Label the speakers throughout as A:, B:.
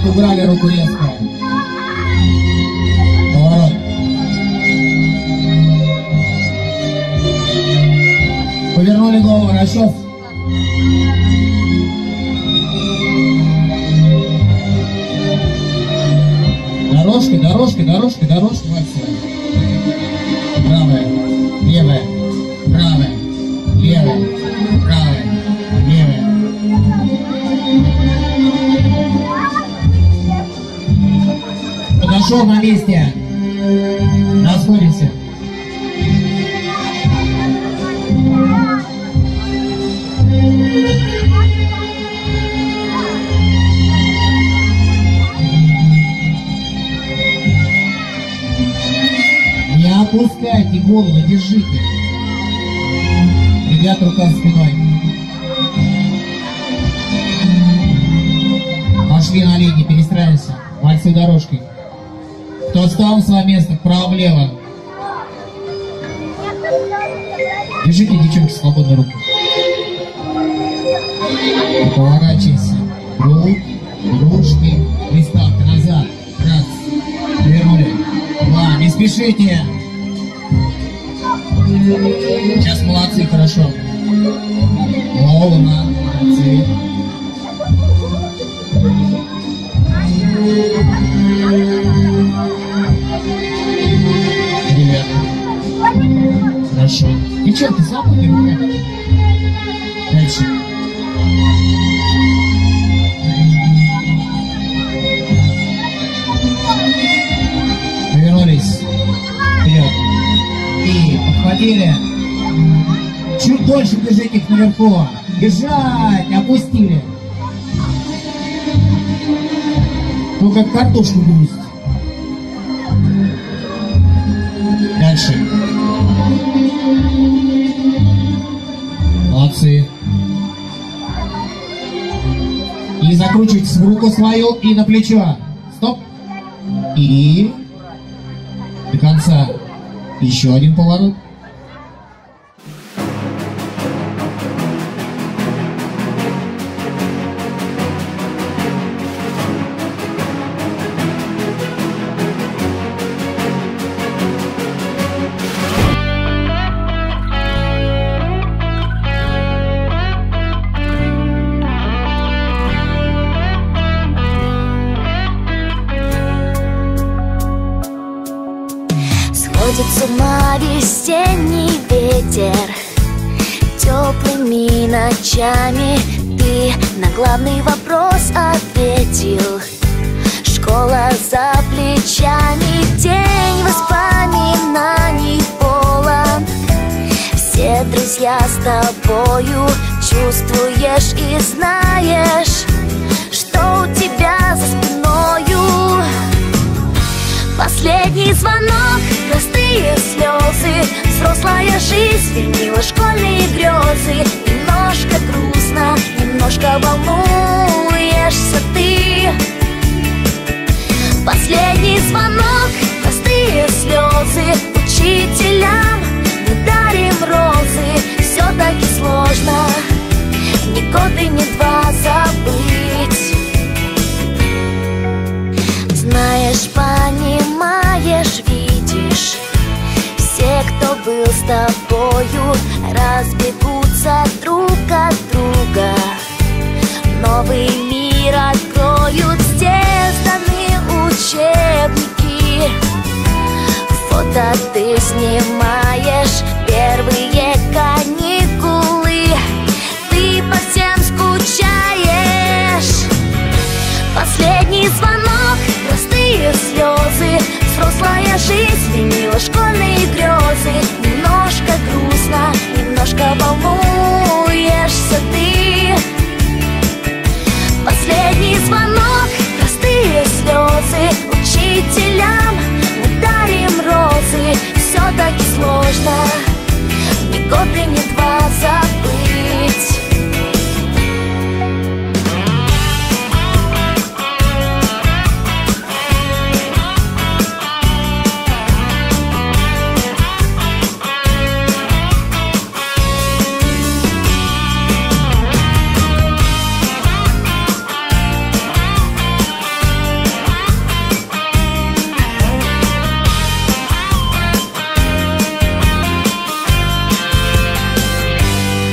A: Ребята убрали руку резко. Поворот. Повернули голову, расчет. Дорожка, дорожка, дорожка, дорожка, Максим. Подошел на месте. Расходимся. Не опускайте голову, держите. Ребят, рука за спиной. Пошли на линии, перестраивайся. Вальсуй дорожкой. Кто встал на свое место, вправо-влево. Держите, девчонки, свободную руку. Поворачивайся. Рук, ручки, приставка назад. Раз. Вернули. Два. Не спешите. Сейчас молодцы, хорошо. Волна, молодцы. Хорошо. Девчонки, руками. Дальше. Повернулись. Вперед. И подхватили. Чуть дольше держите их наверху. Держать. Опустили. Ну, как картошку грусть. Молодцы. И закручивайте руку свою и на плечо. Стоп. И до конца. Еще один поворот.
B: Сходит с ума весенний ветер. Теплыми ночами Ты на главный вопрос ответил. Школа за плечами День воспоминаний полон. Все друзья с тобою Чувствуешь и знаешь Что у тебя за спиною. Последний звонок, простые слезы Взрослая жизнь сменила школьные грезы Немножко грустно, немножко волнуешься ты. Последний звонок, простые слезы Учителям мы дарим розы. Все таки сложно, ни год ни два забыть. Знаешь, друг от друга. Новый мир откроют стены учебники. Фото ты снимаешь первые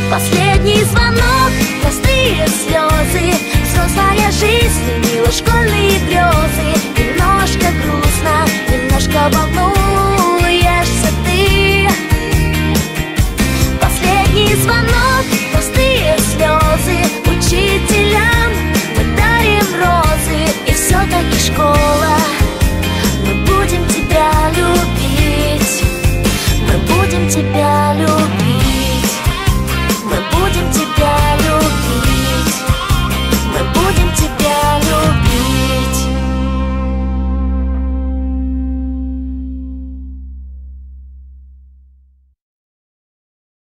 B: Последний звонок, простые слезы Взрослая жизнь милые школьные грезы. Немножко грустно, немножко волнуешься ты. Последний звонок, простые слезы. Учителям мы дарим розы И все-таки школа. Мы будем тебя любить. Мы будем тебя любить.